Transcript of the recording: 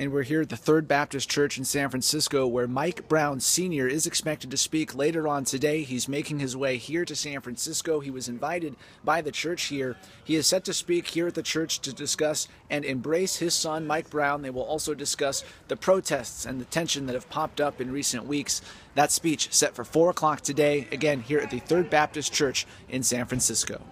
And we're here at the Third Baptist Church in San Francisco, where Mike Brown Sr. is expected to speak later on today. He's making his way here to San Francisco. He was invited by the church here. He is set to speak here at the church to discuss and embrace his son, Mike Brown. They will also discuss the protests and the tension that have popped up in recent weeks. That speech set for 4 o'clock today, again, here at the Third Baptist Church in San Francisco.